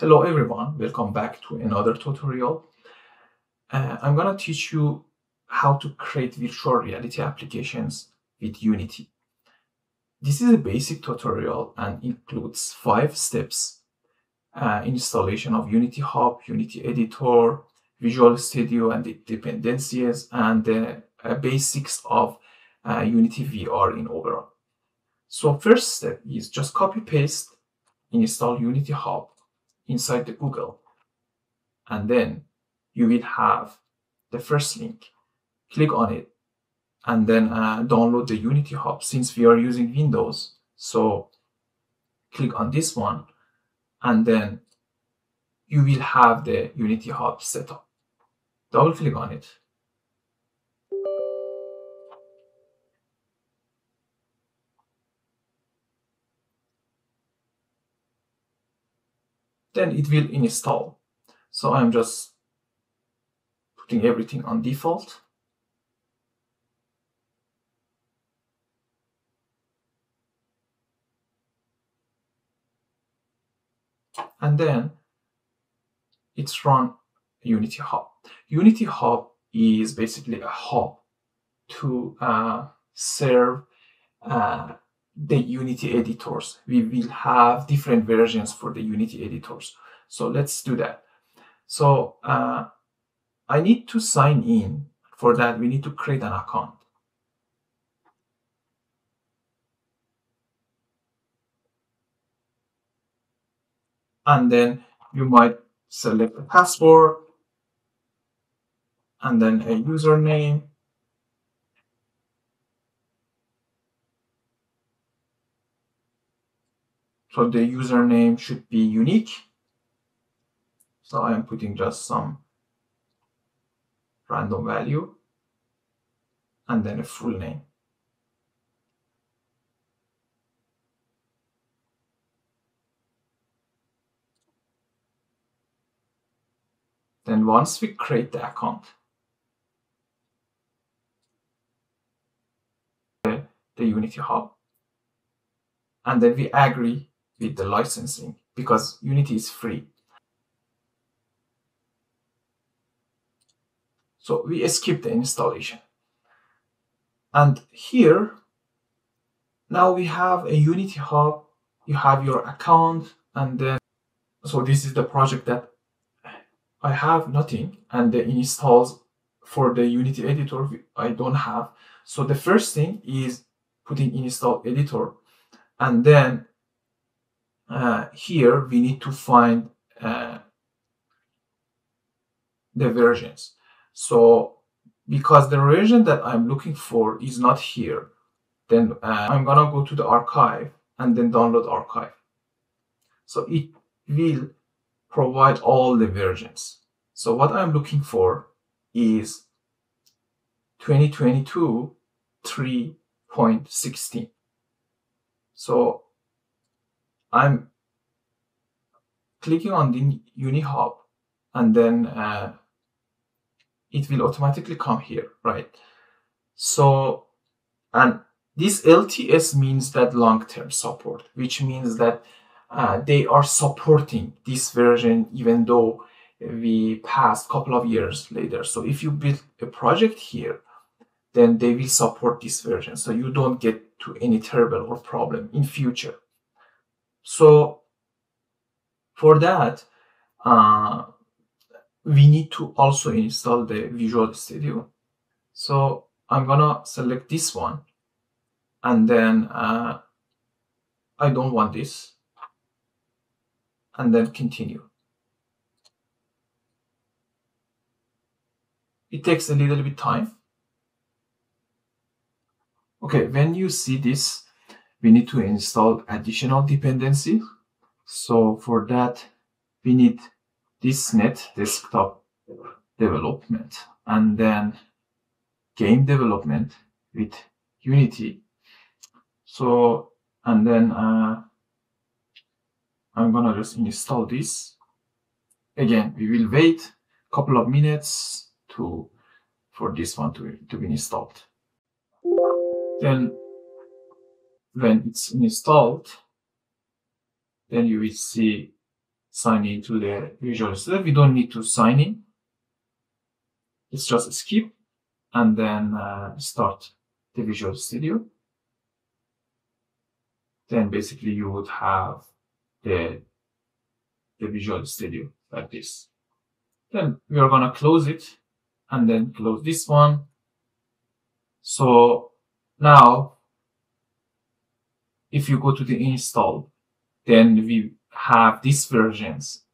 Hello everyone, welcome back to another tutorial. Uh, I'm gonna teach you how to create virtual reality applications with Unity. This is a basic tutorial and includes five steps. Uh, installation of Unity Hub, Unity Editor, Visual Studio and the dependencies, and the uh, basics of uh, Unity VR in overall. So first step is just copy paste, install Unity Hub inside the Google. And then you will have the first link. Click on it and then uh, download the Unity Hub since we are using Windows. So click on this one and then you will have the Unity Hub set up. Double click on it. Then it will install. So I'm just putting everything on default. And then it's run Unity Hub. Unity Hub is basically a hub to uh, serve uh, the Unity editors. We will have different versions for the Unity editors. So let's do that. So uh, I need to sign in. For that, we need to create an account. And then you might select a password and then a username. So the username should be unique. So I am putting just some random value and then a full name. Then once we create the account, the, Unity Hub, and then we agree with the licensing because Unity is free. So we skip the installation. And here, now we have a Unity Hub, you have your account, and then, so this is the project that I have nothing, and the installs for the Unity editor I don't have. So the first thing is putting install editor, and then uh, here we need to find uh, the versions. So because the version that I'm looking for is not here, then uh, I'm gonna go to the archive and then download archive. So it will provide all the versions. So what I'm looking for is 2022 3.16. So I'm clicking on the Unity Hub and then uh, it will automatically come here, right? So, and this LTS means that long-term support, which means that uh, they are supporting this version even though we passed couple of years later. So if you build a project here, then they will support this version. So you don't get to any trouble or problem in future. So for that, uh, we need to also install the Visual Studio. So I'm gonna select this one and then uh, I don't want this and then continue. It takes a little bit time. Okay, when you see this, we need to install additional dependency. So for that, we need this .NET desktop development and then game development with Unity. So, and then uh, I'm gonna just install this. Again, we will wait a couple of minutes to for this one to, to be installed. Then when it's installed, then you will see sign in to the Visual Studio. We don't need to sign in. Let's just skip and then uh, start the Visual Studio. Then basically you would have the, the Visual Studio like this. Then we are gonna close it and then close this one. So now, if you go to the install, then we have these versions